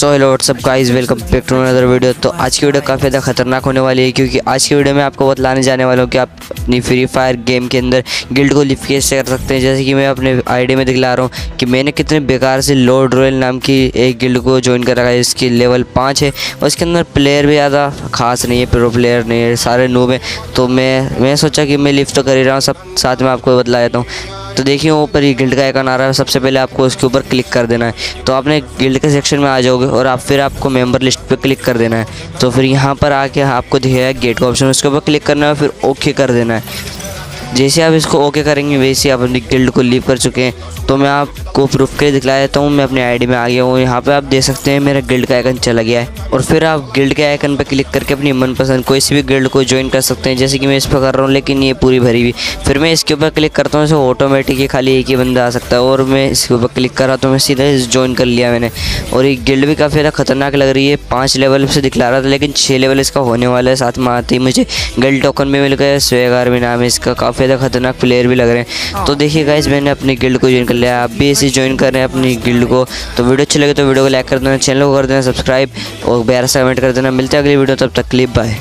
So hello what's up guys welcome back to another video तो आज की video काफ़ी ज़्यादा खतरनाक होने वाली है, क्योंकि आज की वीडियो में आपको बतलाने जाने वाला हूँ कि आप अपनी फ्री फायर गेम के अंदर गिल्ड को लिफ्ट कैसे कर सकते हैं। जैसे कि मैं अपने आईडी में दिखला रहा हूँ कि मैंने कितने बेकार से लॉर्ड रॉयल नाम की एक गिल्ड को ज्वाइन कर रखा है। इसकी लेवल पाँच है। इसके अंदर प्लेयर भी ज़्यादा खास नहीं है प्रो प्लेयर नहीं है, सारे नूब हैं। तो मैं मैं सोचा कि मैं लिफ्ट तो कर ही रहा हूँ, सब साथ में आपको बतला देता हूँ। तो देखिए, ऊपर ये गिल्ड का एक आ रहा है। सबसे पहले आपको उसके ऊपर क्लिक कर देना है। तो आपने गिल्ड के सेक्शन में आ जाओगे और आप फिर आपको मेंबर लिस्ट पे क्लिक कर देना है। तो फिर यहाँ पर आके आपको दिखेगा गेट का ऑप्शन। उसके ऊपर क्लिक करना है, फिर ओके कर देना है। जैसे आप इसको ओके करेंगे, वैसे आप अपनी गिल्ड को लीव कर चुके हैं। तो मैं आपको प्रूफ के दिखला देता हूँ, मैं अपनी आईडी में आ गया हूँ। यहाँ पे आप देख सकते हैं, मेरा गिल्ड का आइकन चला गया है। और फिर आप गिल्ड के आइकन पर क्लिक करके अपनी मनपसंद कोई सी भी गिल्ड को ज्वाइन कर सकते हैं। जैसे कि मैं इस पर कर रहा हूँ, लेकिन ये पूरी भरी हुई। फिर मैं इसके ऊपर क्लिक करता हूँ तो ऑटोमेटिक ही खाली एक ही बंदा आ सकता है। और मैं इसके ऊपर क्लिक कर रहा तो मैं सीधा ज्वाइन कर लिया मैंने। और ये गिल्ड भी काफ़ी ज़्यादा खतरनाक लग रही है। पाँच लेवल से दिखला रहा था, लेकिन छः लेवल इसका होने वाला है। साथ में आते ही मुझे गिल्ड टोकन भी मिल गया स्वेगार भी नाम है इसका, काफ़ी ज़्यादा खतरनाक प्लेयर भी लग रहे हैं। तो देखिए गाइज़ मैंने अपनी गिल्ड को ज्वाइन कर लिया। आप भी ऐसे ज्वाइन कर रहे हैं अपनी गिल्ड को। तो वीडियो अच्छी लगे तो वीडियो को लाइक कर देना चैनल को कर देना सब्सक्राइब और प्यारा से कमेंट कर देना। मिलते हैं अगली वीडियो तब तक क्लिप बाय